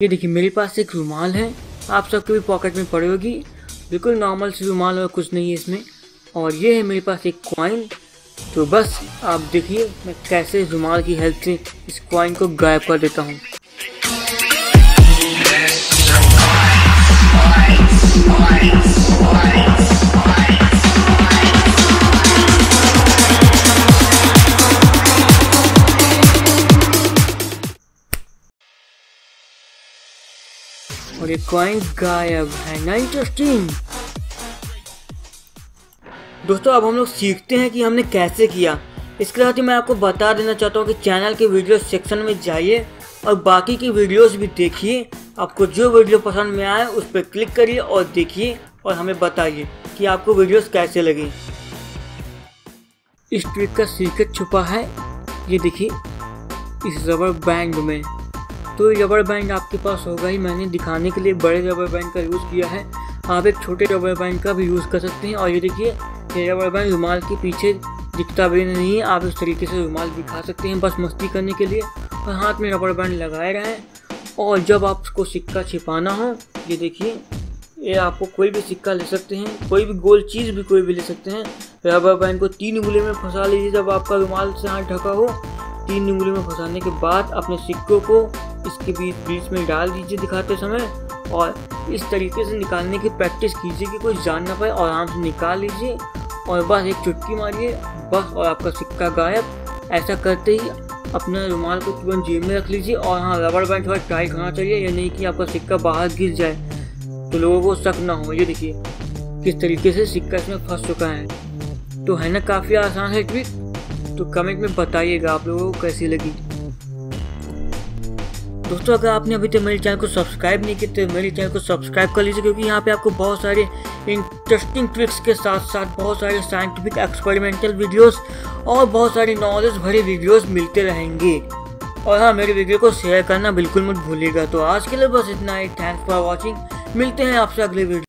ये देखिए, मेरे पास एक रुमाल है। आप सबके भी पॉकेट में पड़े होगी। बिल्कुल नॉर्मल सी रुमाल और कुछ नहीं है इसमें। और ये है मेरे पास एक कॉइन तो बस, आप देखिए, मैं कैसे रुमाल की हेल्प से इस कॉइन को गायब कर देता हूँ। और ये कॉइन गायब है। ना इंटरेस्टिंग दोस्तों, अब हम लोग सीखते हैं कि हमने कैसे किया। इसके साथ ही मैं आपको बता देना चाहता हूँ कि चैनल के वीडियो सेक्शन में जाइए और बाकी की वीडियोस भी देखिए। आपको जो वीडियो पसंद में आए, उस पर क्लिक करिए और देखिए और हमें बताइए कि आपको वीडियोस कैसे लगे। इस ट्रिक का सीक्रेट छुपा है। ये देखिए, इस रबर बैंड में। तो रबर बैंड आपके पास होगा ही। मैंने दिखाने के लिए बड़े रबर बैंड का यूज़ किया है। आप एक छोटे रबर बैंड का भी यूज़ कर सकते हैं। और ये देखिए, ये रबर बैंड रुमाल के पीछे दिखता भी नहीं है। आप इस तरीके से रुमाल भी खा सकते हैं बस मस्ती करने के लिए। और हाथ में रबर बैंड लगाए रहें। और जब आपको सिक्का छिपाना हो, ये देखिए, ये आपको कोई भी सिक्का ले सकते हैं। कोई भी गोल चीज़ भी कोई भी ले सकते हैं। रबर बैंड को तीन उंगली में फंसा लीजिए जब आपका रुमाल से हाथ ढका हो। तीन उंगली में फंसाने के बाद अपने सिक्कों को इसके बीच बीच में डाल दीजिए दिखाते समय और इस तरीके से निकालने की प्रैक्टिस कीजिए कि कोई जान ना पाए और आराम से निकाल लीजिए और बस एक चुटकी मारिए, बस और आपका सिक्का गायब। ऐसा करते ही अपना रुमाल को तुरंत जेब में रख लीजिए और हाँ रबर बैंड थोड़ा टाइट होना चाहिए, या नहीं कि आपका सिक्का बाहर गिर जाए। तो लोगों को शक ना हो, ये देखिए किस तरीके से सिक्का इसमें फंस चुका है। तो है ना काफ़ी आसान है ट्रिक? तो कमेंट में बताइएगा आप लोगों को कैसी लगी। दोस्तों, अगर आपने अभी तक मेरे चैनल को सब्सक्राइब नहीं किया तो मेरे चैनल को सब्सक्राइब कर लीजिए, क्योंकि यहाँ पे आपको बहुत सारे इंटरेस्टिंग ट्रिक्स के साथ साथ बहुत सारे साइंटिफिक एक्सपेरिमेंटल वीडियोस और बहुत सारे नॉलेज भरे वीडियोस मिलते रहेंगे। और हाँ मेरे वीडियो को शेयर करना बिल्कुल मत भूलिएगा। तो आज के लिए बस इतना ही। थैंक्स फॉर वॉचिंग मिलते हैं आपसे अगले वीडियो